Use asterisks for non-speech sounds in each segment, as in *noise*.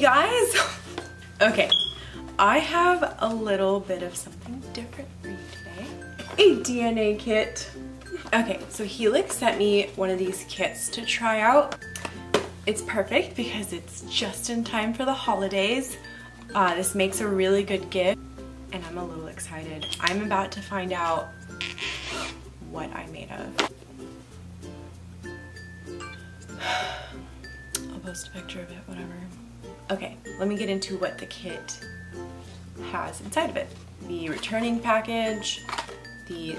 Guys! *laughs* okay, I have a little bit of something different for you today. A DNA kit. Okay, so Helix sent me one of these kits to try out. It's perfect because it's just in time for the holidays. Uh, this makes a really good gift and I'm a little excited. I'm about to find out what I'm made of. *sighs* I'll post a picture of it, whatever. Okay, let me get into what the kit has inside of it. The returning package, the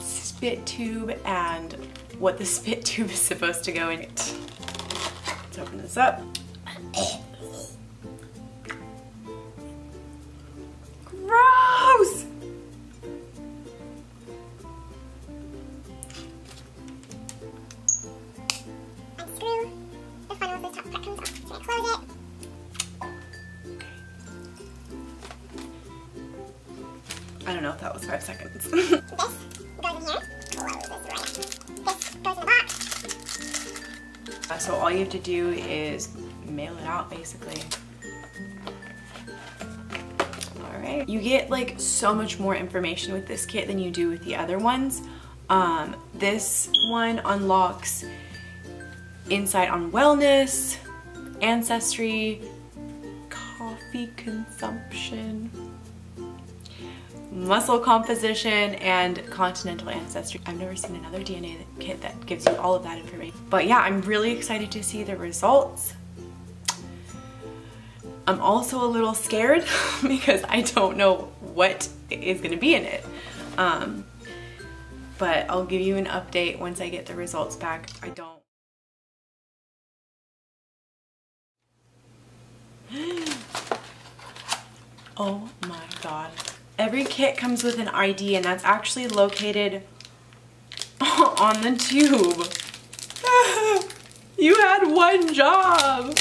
spit tube, and what the *laughs* spit tube is supposed to go in it. Let's open this up. I don't know if that was five seconds. This goes in here. This goes in the box. So all you have to do is mail it out basically. Alright. You get like so much more information with this kit than you do with the other ones. Um, this one unlocks insight on wellness, ancestry, coffee consumption, muscle composition, and continental ancestry. I've never seen another DNA kit that gives you all of that information. But yeah, I'm really excited to see the results. I'm also a little scared *laughs* because I don't know what is gonna be in it. Um, but I'll give you an update once I get the results back. I don't. *gasps* Oh my god. Every kit comes with an ID and that's actually located *laughs* on the tube. *laughs* you had one job.